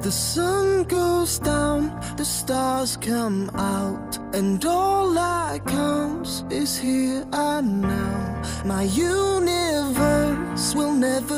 The sun goes down, the stars come out, and all that counts is here and now. My universe will never